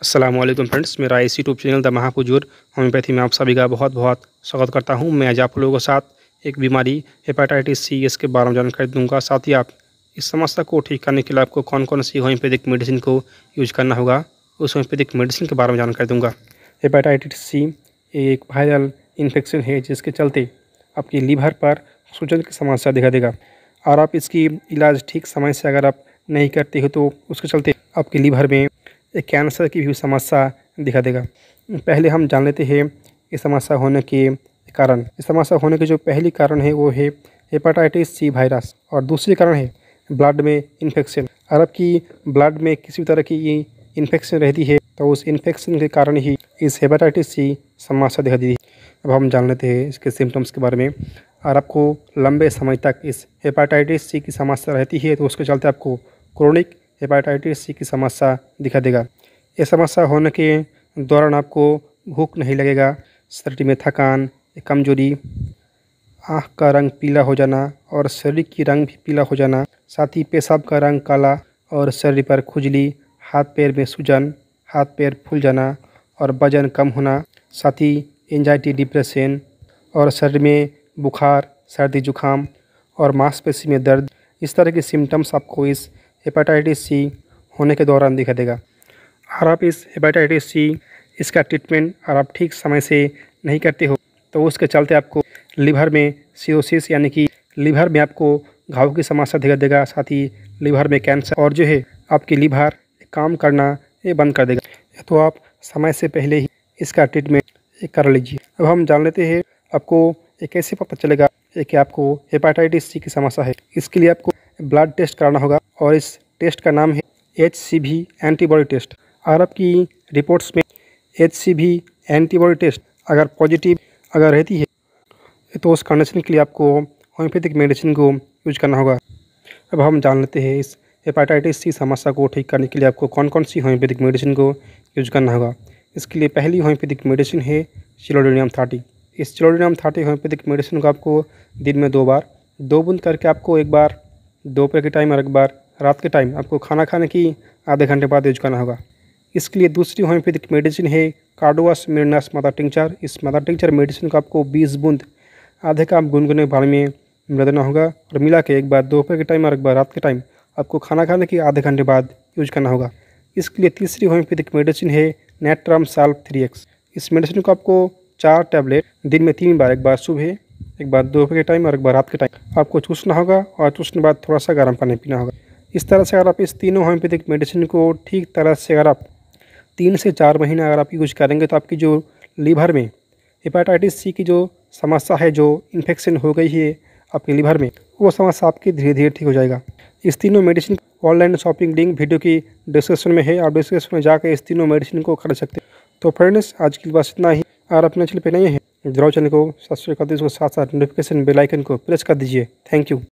Aslam friends मेरा इस YouTube channel the महापुजूर होम्योपैथी में आप सभी का बहुत बहुत स्वागत करता हूँ। मैं आज आप लोगों के साथ एक बीमारी हेपाटाइटिस सी इसके बारे में जानकारी दूँगा। साथ ही आप इस समस्या को ठीक करने के लिए आपको कौन कौन सी होम्योपैथिक मेडिसिन को यूज़ करना होगा, उस होम्योपैथिक मेडिसिन के बारे में जानकारी दूँगा। हेपाटाइटिस सी एक वायरल इन्फेक्शन है, जिसके चलते आपकी लीवर पर सूजन की समस्या दिखा देगा। और आप इसकी इलाज ठीक समय से अगर आप नहीं करते हो तो उसके चलते आपके लीवर में कैंसर की भी समस्या दिखा देगा। पहले हम जान लेते हैं इस समस्या होने के कारण। इस समस्या होने के जो पहली कारण है, वो है हेपाटाइटिस सी वायरस और दूसरी कारण है ब्लड में इन्फेक्शन अगर आपकी ब्लड में किसी तरह की ये इन्फेक्शन रहती है तो उस इन्फेक्शन के कारण ही इस हेपाटाइटिस सी समस्या दिखा दी अब हम जान लेते हैं इसके सिम्टम्स के बारे में। और आपको लंबे समय तक इस हेपाटाइटिस सी की समस्या रहती है तो उसके चलते आपको क्रोनिक हेपाटाइटिस सी की समस्या दिखा देगा। ये समस्या होने के दौरान आपको भूख नहीं लगेगा शरीर में थकान, कमज़ोरी, आँख का रंग पीला हो जाना और शरीर की रंग भी पीला हो जाना, साथ ही पेशाब का रंग काला और शरीर पर खुजली, हाथ पैर में सूजन, हाथ पैर फूल जाना और वज़न कम होना, साथ ही एंजाइटी डिप्रेशन और शरीर में बुखार, सर्दी, जुकाम और मांसपेशी में दर्द। इस तरह के सिम्टम्स आपको इस हेपाटाइटिस सी होने के दौरान दिखा देगा। और आप इस हेपाटाइटिस सी इसका ट्रीटमेंट और आप ठीक समय से नहीं करते हो तो उसके चलते आपको लीवर में सीरोसिस यानी कि लीवर में आपको घाव की समस्या दिखा देगा, साथ ही लीवर में कैंसर और जो है आपकी लीवर काम करना ये बंद कर देगा। तो आप समय से पहले ही इसका ट्रीटमेंट कर लीजिए। अब हम जान लेते हैं, आपको ये कैसे पता चलेगा कि आपको हेपाटाइटिस सी की समस्या है। इसके लिए आपको ब्लड टेस्ट कराना होगा और इस टेस्ट का नाम है एच एंटीबॉडी टेस्ट अगर आपकी रिपोर्ट्स में एच एंटीबॉडी टेस्ट अगर पॉजिटिव अगर रहती है तो उस कंडीशन के लिए आपको होम्योपैथिक मेडिसिन को यूज़ करना होगा। अब हम जान लेते हैं इस हेपाटाइटिस सी समस्या को ठीक करने के लिए आपको कौन कौन सी होम्योपैथिक मेडिसिन को यूज़ करना होगा। इसके लिए पहली होम्योपैथिक मेडिसिन है चिलोडिनियम थर्टी इस चिलोडिनियम थर्टी होम्योपैथिक मेडिसिन को आपको दिन में दो बार, दो बूंद करके आपको एक बार दोपहर के टाइम और एक बार रात के टाइम आपको खाना खाने की आधे घंटे बाद यूज़ करना होगा। इसके लिए दूसरी होम्योपैथिक मेडिसिन है कार्डोवास मिरनस मदर टिंचर इस मदर टिंचर मेडिसिन को आपको 20 बूंद आधे कप गुनगुने पानी में मिला होगा और मिला के एक बार दोपहर के टाइम और एक बार रात के टाइम आपको खाना खाने के आधे घंटे बाद यूज़ करना होगा। इसके लिए तीसरी होम्योपैथिक मेडिसिन है नेट्राम साल्व थ्री एक्स। इस मेडिसिन को आपको चार टैबलेट दिन में तीन बार, एक बार सुबह, एक बार दोपहर के टाइम और एक बार रात के टाइम आपको चूसना होगा और चूसने बाद थोड़ा सा गर्म पानी पीना होगा। इस तरह से अगर आप इस तीनों होम्योपैथिक मेडिसिन को ठीक तरह से अगर आप तीन से चार महीने अगर आप यूज़ करेंगे तो आपकी जो लीवर में हेपाटाइटिस सी की जो समस्या है, जो इन्फेक्शन हो गई है आपके लीवर में, वो समस्या आपकी धीरे धीरे ठीक हो जाएगा। इस तीनों medicine online shopping link video की डिस्क्रिप्शन में है, आप डिस्क्रिप्शन में जाकर इस तीनों मेडिसिन को खरीद सकते हैं। तो फ्रेंड्स, आज की बस इतना ही। अगर अपने चैनल पर नहीं है ज़रूर चैनल को, सब्सक्राइब कर दीजिए, उसके साथ साथ नोटिफिकेशन बेल आइकन को प्रेस कर दीजिए। Thank you